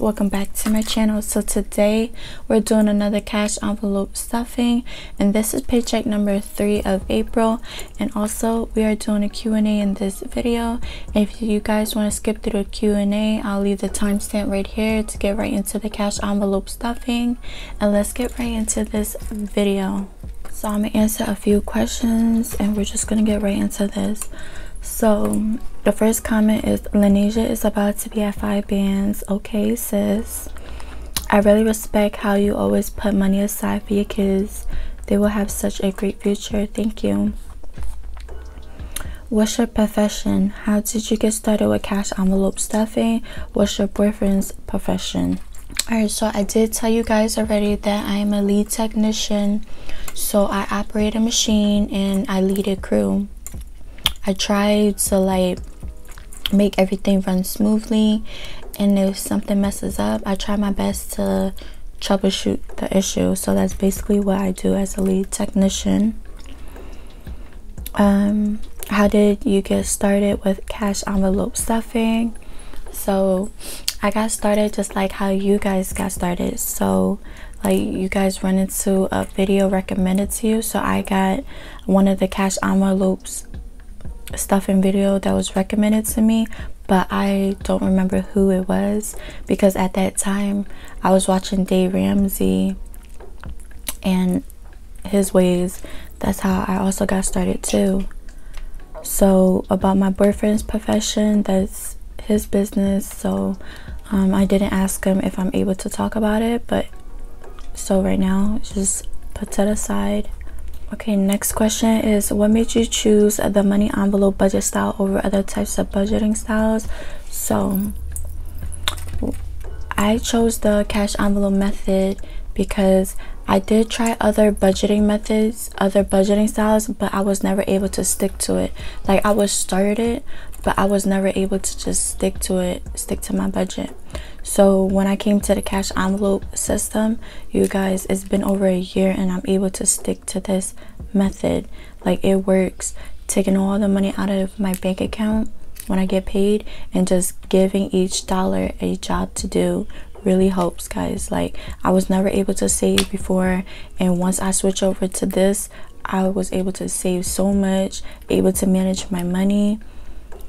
welcome back to my channel. So today we're doing another cash envelope stuffing and this is paycheck number three of april. And also we are doing a q&a in this video. If you guys want to skip through the q&a i'll leave the timestamp right here to get right into the cash envelope stuffing. And let's get right into this video. So i'm gonna answer a few questions and we're just gonna get right into this. So the first comment is Lanesia is about to be at five bands. Okay, sis. I really respect how you always put money aside for your kids. They will have such a great future. Thank you. What's your profession? How did you get started with cash envelope stuffing? What's your boyfriend's profession? Alright, so I did tell you guys already that I am a lead technician. So I operate a machine and I lead a crew. I try to like make everything run smoothly. And if something messes up I try my best to troubleshoot the issue. So that's basically what I do as a lead technician. Um how did you get started with cash envelope stuffing? So I got started just like how you guys got started. So like you guys run into a video recommended to you. So I got one of the cash envelopes stuffing video that was recommended to me but I don't remember who it was because at that time I was watching Dave Ramsey and his ways. That's how I also got started too. So about my boyfriend's profession that's his business so um, I didn't ask him if I'm able to talk about it but so right now just put that aside Okay, next question is what made you choose the money envelope budget style over other types of budgeting styles? So, I chose the cash envelope method because I did try other budgeting methods, other budgeting styles, but I was never able to stick to it. Like I was started, but I was never able to just stick to it, stick to my budget. So when I came to the cash envelope system, you guys, it's been over a year and I'm able to stick to this method. Like it works, taking all the money out of my bank account when I get paid and just giving each dollar a job to do really helps guys like i was never able to save before and once i switch over to this i was able to save so much able to manage my money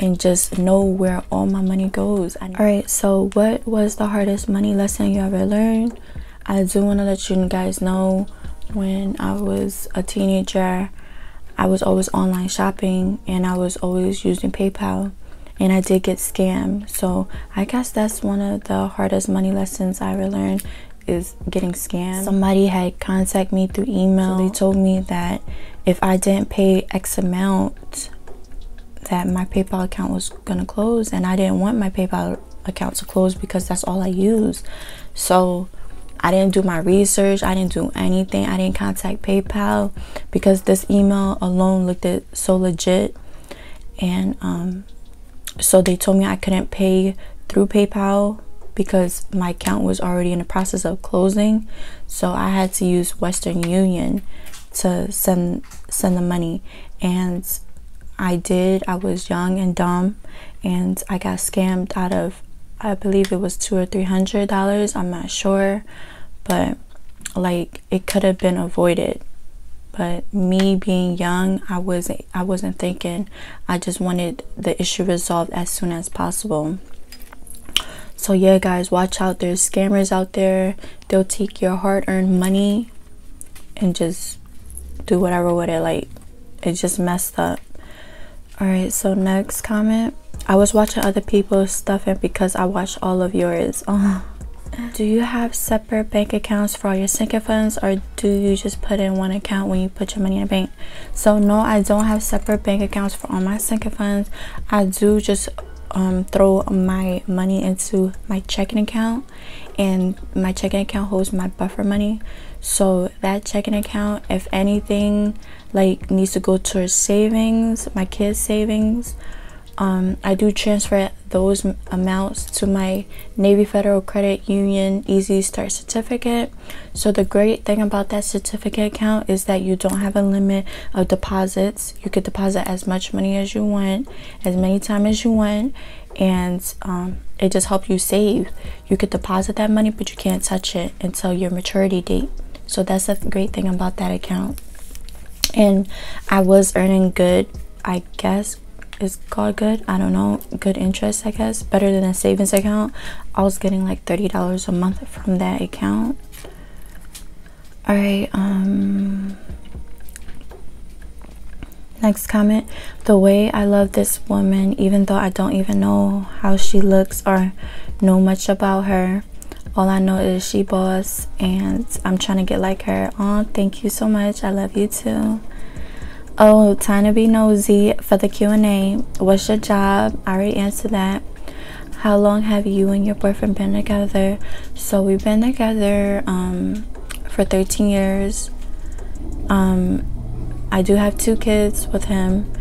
and just know where all my money goes. all right, so what was the hardest money lesson you ever learned? I do want to let you guys know when I was a teenager, I was always online shopping and I was always using PayPal and I did get scammed. So I guess that's one of the hardest money lessons I ever learned is getting scammed. Somebody had contacted me through email. So they told me that if I didn't pay X amount that my PayPal account was gonna close and I didn't want my PayPal account to close because that's all I use. So I didn't do my research. I didn't do anything. I didn't contact PayPal because this email alone looked it so legit. And um, so they told me I couldn't pay through PayPal because my account was already in the process of closing. So I had to use Western Union to send send the money. And I did. I was young and dumb, and I got scammed out of, I believe it was two or three hundred dollars. I'm not sure, but like it could have been avoided. But me being young, I wasn't. I wasn't thinking. I just wanted the issue resolved as soon as possible. So yeah, guys, watch out. There's scammers out there. They'll take your hard-earned money and just do whatever with it. Like it's just messed up. Alright, so next comment. I was watching other people's stuff and because I watched all of yours. Oh. Do you have separate bank accounts for all your sinking funds or do you just put in one account when you put your money in a bank? So no, I don't have separate bank accounts for all my sinking funds. I do just um, throw my money into my checking account and my checking account holds my buffer money so that checking account if anything like needs to go towards savings my kids savings um, I do transfer those amounts to my Navy Federal Credit Union Easy Start certificate. So the great thing about that certificate account is that you don't have a limit of deposits. You could deposit as much money as you want, as many times as you want, and um, it just helps you save you could deposit that money but you can't touch it until your maturity date so that's the great thing about that account and i was earning good i guess it's called good i don't know good interest i guess better than a savings account i was getting like $30 a month from that account all right um Next comment The way I love this woman, even though I don't even know how she looks or know much about her. All I know is she boss and I'm trying to get like her. Oh, thank you so much. I love you too. Oh, time to be nosy for the Q&A. What's your job? I already answered that. How long have you and your boyfriend been together? So we've been together um, for 13 years. Um, I do have two kids with him,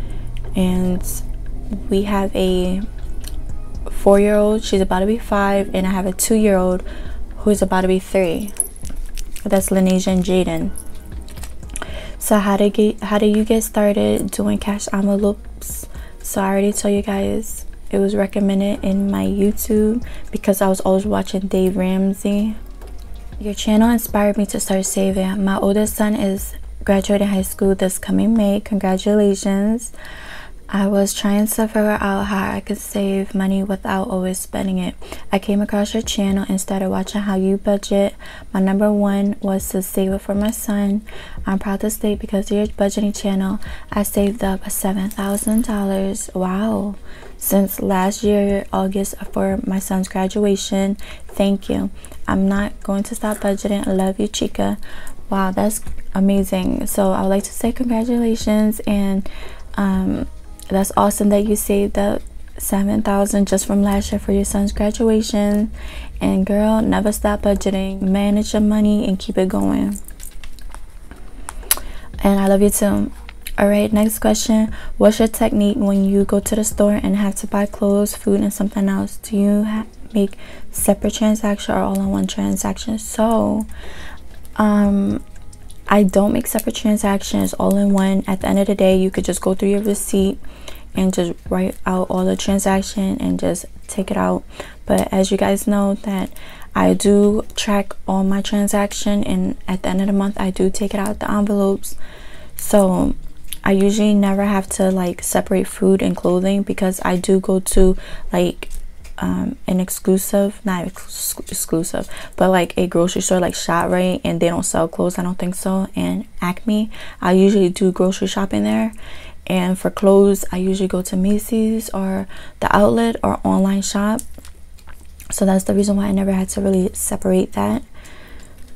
and we have a four year old, she's about to be five, and I have a two year old who's about to be three. That's Lanesia and Jaden. So how did get how did you get started doing cash envelopes? So I already told you guys it was recommended in my YouTube because I was always watching Dave Ramsey. Your channel inspired me to start saving. My oldest son is graduating high school this coming May. Congratulations. I was trying to figure out how I could save money without always spending it. I came across your channel and started watching how you budget. My number one was to save it for my son. I'm proud to state because of your budgeting channel, I saved up $7,000. Wow. Since last year, August, for my son's graduation. Thank you. I'm not going to stop budgeting. I love you, Chica. Wow, that's amazing. So I would like to say congratulations and um, that's awesome that you saved up 7000 just from last year for your son's graduation. And girl never stop budgeting. Manage your money and keep it going. And i love you too. All right next question. What's your technique when you go to the store and have to buy clothes food and something else? Do you make separate transaction or all in one transaction so um I don't make separate transactions all in one. At the end of the day, you could just go through your receipt and just write out all the transaction and just take it out. But as you guys know that I do track all my transaction and at the end of the month I do take it out the envelopes. So I usually never have to like separate food and clothing because I do go to like um, an exclusive, not ex exclusive, but like a grocery store like ShopRite, and they don't sell clothes. I don't think so. And Acme, I usually do grocery shopping there. And for clothes, I usually go to Macy's or the outlet or online shop. So that's the reason why I never had to really separate that.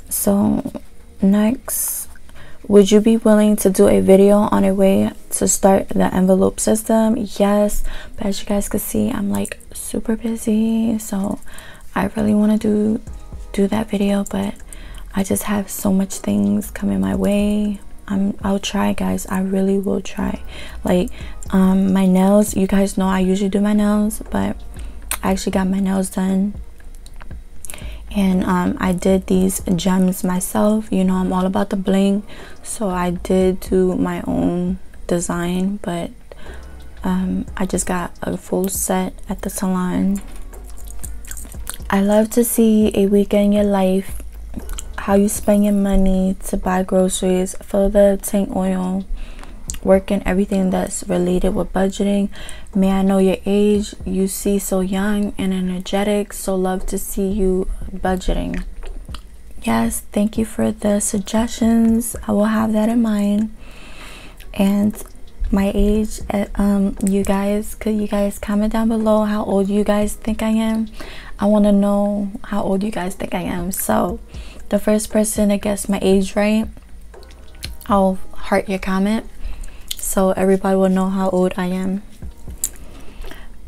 So next would you be willing to do a video on a way to start the envelope system? Yes, but as you guys can see, I'm like super busy, so I really want to do do that video, but I just have so much things coming my way. I'm I'll try guys. I really will try. Like um my nails, you guys know I usually do my nails, but I actually got my nails done and um, I did these gems myself. You know I'm all about the bling. So I did do my own design but um, I just got a full set at the salon. I love to see a week in your life how you spend your money to buy groceries fill the tank oil work in everything that's related with budgeting. May I know your age? You see so young and energetic, so love to see you budgeting. Yes, thank you for the suggestions. I will have that in mind. And my age, uh, um, you guys, could you guys comment down below how old you guys think I am? I want to know how old you guys think I am. So, the first person to guess my age right, I'll heart your comment so everybody will know how old I am.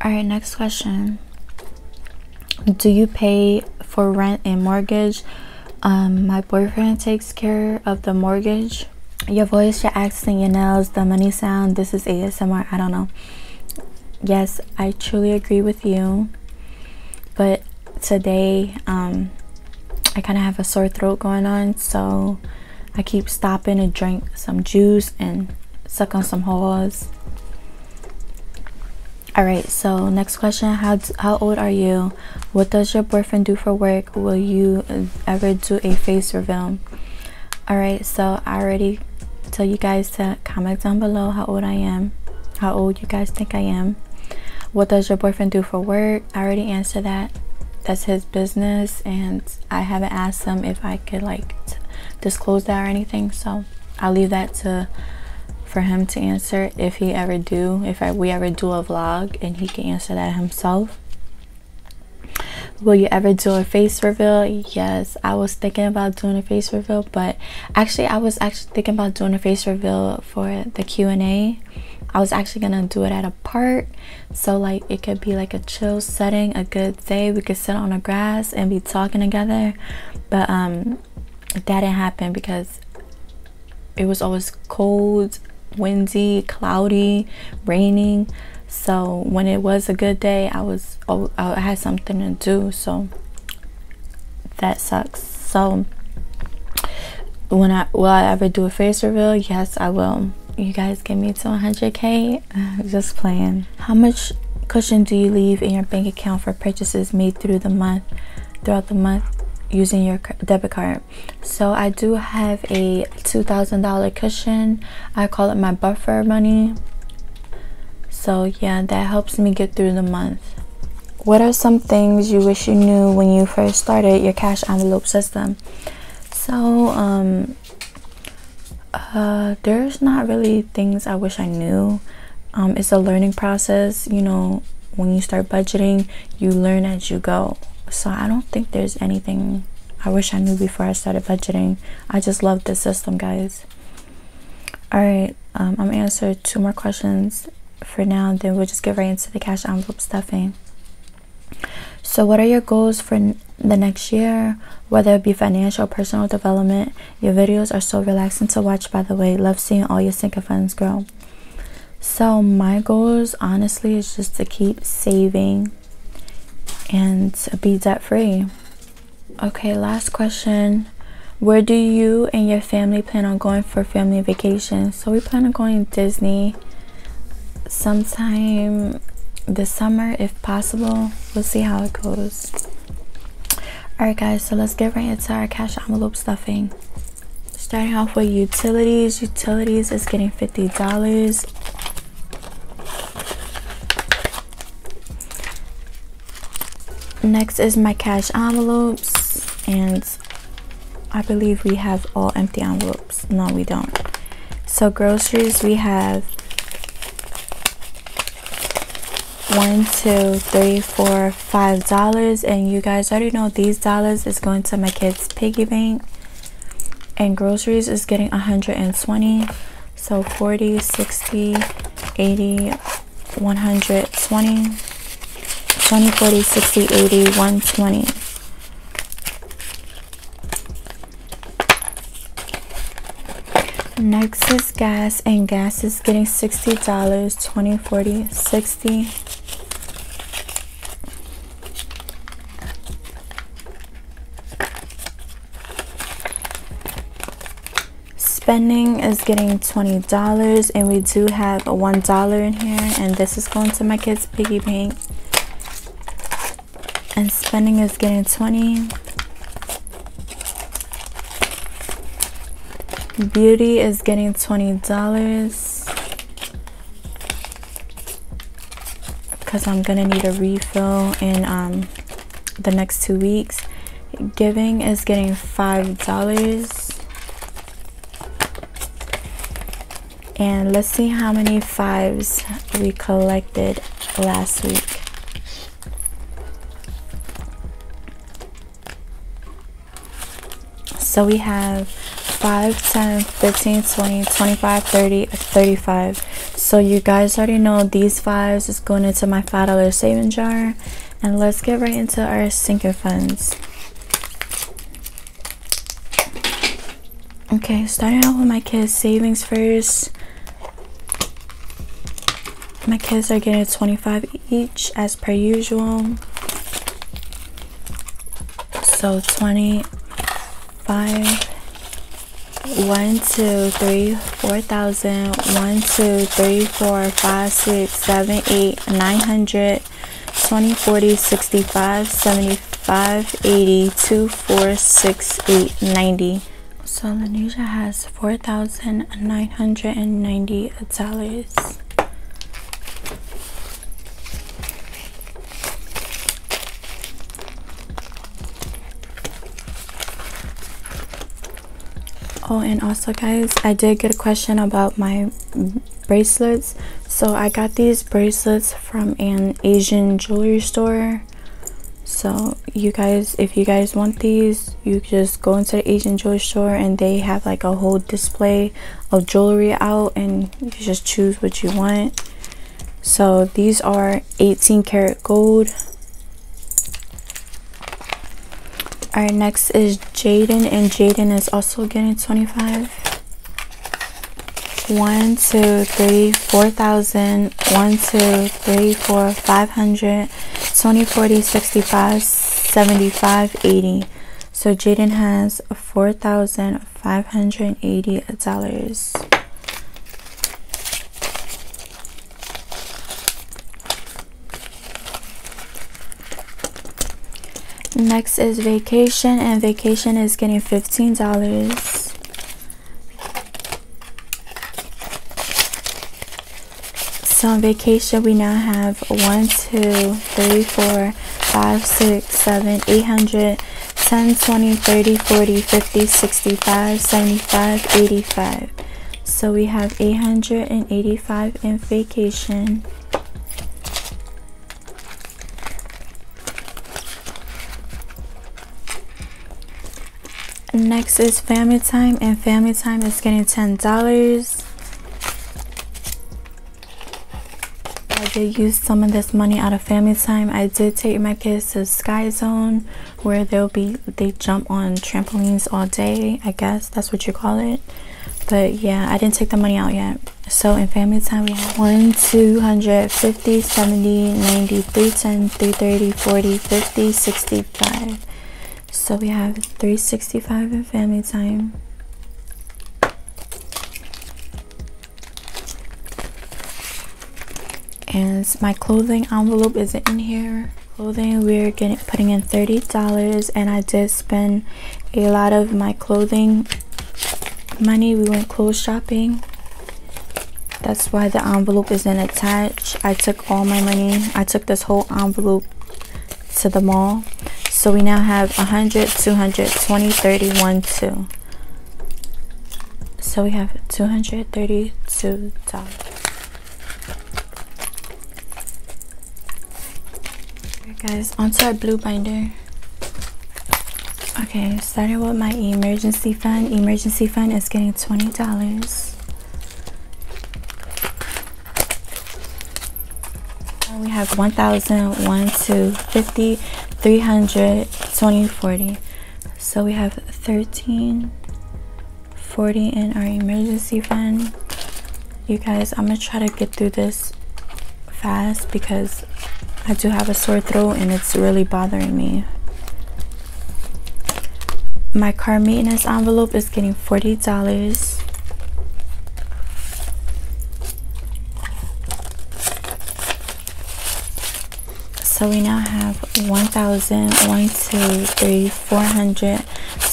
Alright, next question. Do you pay for rent and mortgage? Um, my boyfriend takes care of the mortgage. Your voice, your accent, your nails, the money sound. This is ASMR. I don't know. Yes, I truly agree with you. But today, um, I kind of have a sore throat going on, so I keep stopping to drink some juice and suck on some Halls. All right, so next question, how how old are you? What does your boyfriend do for work? Will you uh, ever do a face reveal? All right, so I already tell you guys to comment down below how old I am, how old you guys think I am. What does your boyfriend do for work? I already answered that. That's his business, and I haven't asked him if I could like disclose that or anything. So I'll leave that to for him to answer if he ever do, if I, we ever do a vlog, and he can answer that himself. Will you ever do a face reveal? Yes, I was thinking about doing a face reveal, but actually, I was actually thinking about doing a face reveal for the Q and A I was actually gonna do it at a park so like it could be like a chill setting a good day we could sit on the grass and be talking together but um that didn't happen because it was always cold windy cloudy raining. So when it was a good day I was oh, I had something to do. So that sucks. So when I will I ever do a face reveal? Yes I will. You guys get me to 100k just playing. How much cushion do you leave in your bank account for purchases made through the month throughout the month using your debit card so i do have a $2000 cushion i call it my buffer money so yeah that helps me get through the month what are some things you wish you knew when you first started your cash envelope system so um uh, there's not really things I wish I knew. Um, it's a learning process. You know, when you start budgeting, you learn as you go. So I don't think there's anything I wish I knew before I started budgeting. I just love the system, guys. All right, um, I'm gonna answer two more questions for now, and then we'll just get right into the cash envelope stuffing. So, what are your goals for the next year? Whether it be financial or personal development, your videos are so relaxing to watch, by the way. Love seeing all your sinking funds grow. So, my goals honestly is just to keep saving and be debt free. Okay, last question. Where do you and your family plan on going for family vacation? So, we plan on going Disney sometime this summer if possible. We'll see how it goes. Alright, guys, so let's get right into our cash envelope stuffing. Starting off with utilities. Utilities is getting $50. Next is my cash envelopes, and I believe we have all empty envelopes. No, we don't. So, groceries, we have one two three four five dollars and you guys already know these dollars is going to my kids piggy bank and groceries is getting 120 so 40 60 80 120 20 40 60 80 120 next is gas and gas is getting $60 20 40 60 spending is getting $20 and we do have a $1 in here and this is going to my kids piggy bank spending is getting 20 beauty is getting $20 because I'm gonna need a refill in um, the next two weeks. Giving is getting five dollars. And let's see how many fives we collected last week so we have 5 10 15 20 25 30 35 so you guys already know these fives is going into my five dollar saving jar. And let's get right into our sinking funds. Okay starting off with my kids savings first. My kids are getting 25 each as per usual. So 25 one, two, three, four thousand, one, two, three, four, five, six, seven, eight, nine hundred, twenty, forty, sixty-five, seventy-five, eighty, two, four, six, eight, ninety. So Lanisha has four thousand nine hundred and ninety dollars. Oh and also guys i did get a question about my bracelets. So i got these bracelets from an asian jewelry store. So you guys if you guys want these you just go into the asian jewelry store and they have like a whole display of jewelry out and you just choose what you want. So these are 18 karat gold Alright, next is Jaden, and Jaden is also getting 25. 1, 2, 3, 4,000. 1, 2, 3, 4, 500. 20, 40, 65, 75, 80. So Jaden has $4,580. Next is vacation, and vacation is getting $15. So on vacation, we now have 1, 2, 3, 4, 5, 6, 7, 800, 10, 20, 30, 40, 50, 65, 75, 85. So we have 885 in vacation. Next is family time, and family time is getting $10. I did use some of this money out of family time. I did take my kids to Sky Zone where they'll be they jump on trampolines all day. I guess that's what you call it. But yeah, I didn't take the money out yet. So in family time we have 1, 250, 70, 90, 310, 330, 40, 50, 65. So we have 365 in family time. And my clothing envelope isn't in here. Clothing, we're getting putting in $30 and I did spend a lot of my clothing money. We went clothes shopping. That's why the envelope isn't attached. I took all my money. I took this whole envelope to the mall so we now have 100 200 20 31 2 so we have 232 dollars Alright guys onto our blue binder. Okay starting with my emergency fund. Emergency fund is getting 20 dollars. We have 1000 1 2 50 300 20 40 so we have 13 40 in our emergency fund. You guys i'm gonna try to get through this fast because i do have a sore throat and it's really bothering me. My car maintenance envelope is getting 40 so we now have 1000 1 2 3 400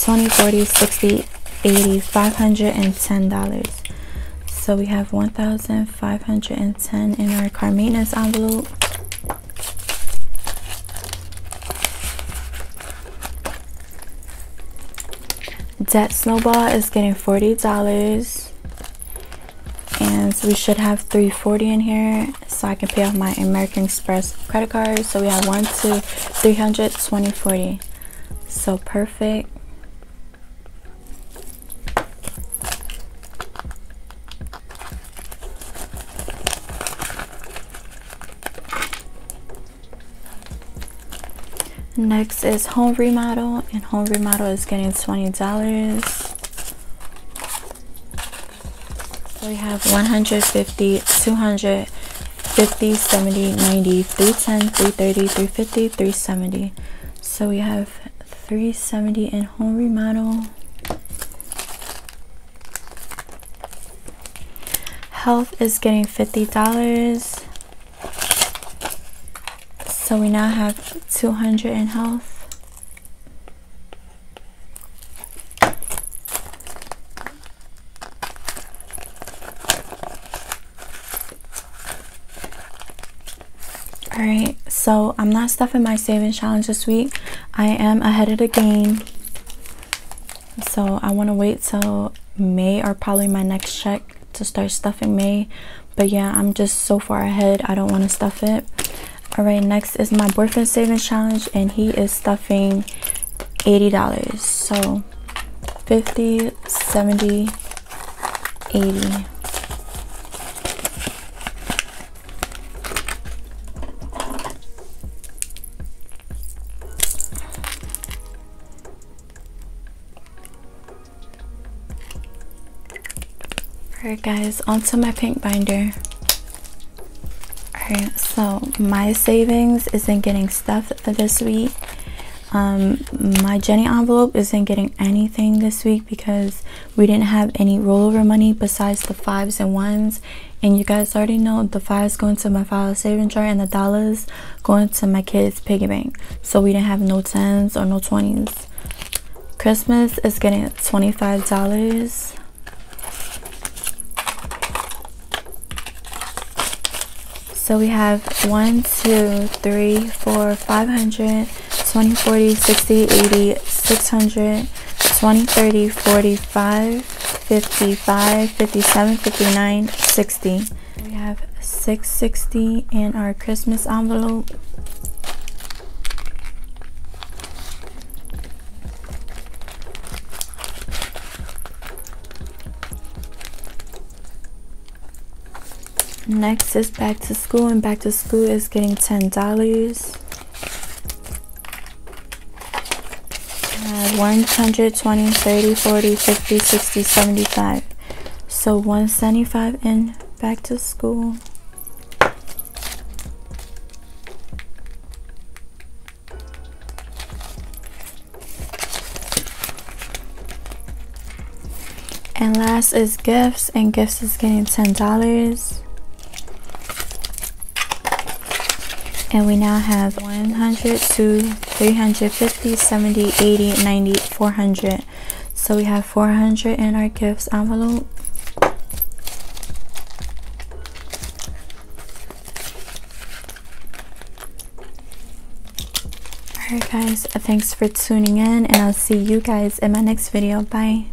20 40 60 80 510 dollars. So we have 1510 in our car maintenance envelope. Debt snowball is getting 40 dollars. And we should have 340 in here so I can pay off my American Express credit card. So we have one two 300 20 40 so perfect. Next is home remodel and home remodel is getting $20 we have 150 50, 70, 90, 310, 330, 350, 370. So we have 370 in home remodel. Health is getting $50. So we now have 200 in health. So I'm not stuffing my savings challenge this week. I am ahead of the game. So I want to wait till May or probably my next check to start stuffing May. But yeah, I'm just so far ahead. I don't want to stuff it. Alright, next is my boyfriend savings challenge and he is stuffing $80. So 50, 70, 80. Alright guys, onto my pink binder. Alright, so my savings isn't getting stuffed for this week. Um, my Jenny envelope isn't getting anything this week because we didn't have any rollover money besides the fives and ones. And you guys already know the fives going to my file savings jar and the dollars going to my kids' piggy bank. So we didn't have no tens or no twenties. Christmas is getting $25. So we have 1, 2, 3, 4, 500, 20, 40, 60, 80, 600, 20, 30, 45, 55, 57, 59, 60. We have 660 in our Christmas envelope. Next is back to school, and back to school is getting $10. Uh, 120, 30, 40, 50, 60, 75. So 175 in back to school. And last is gifts, and gifts is getting $10. And we now have 100 2 350 70 80 90 400 so we have 400 in our gifts envelope. Alright guys. Thanks for tuning in and i'll see you guys in my next video. Bye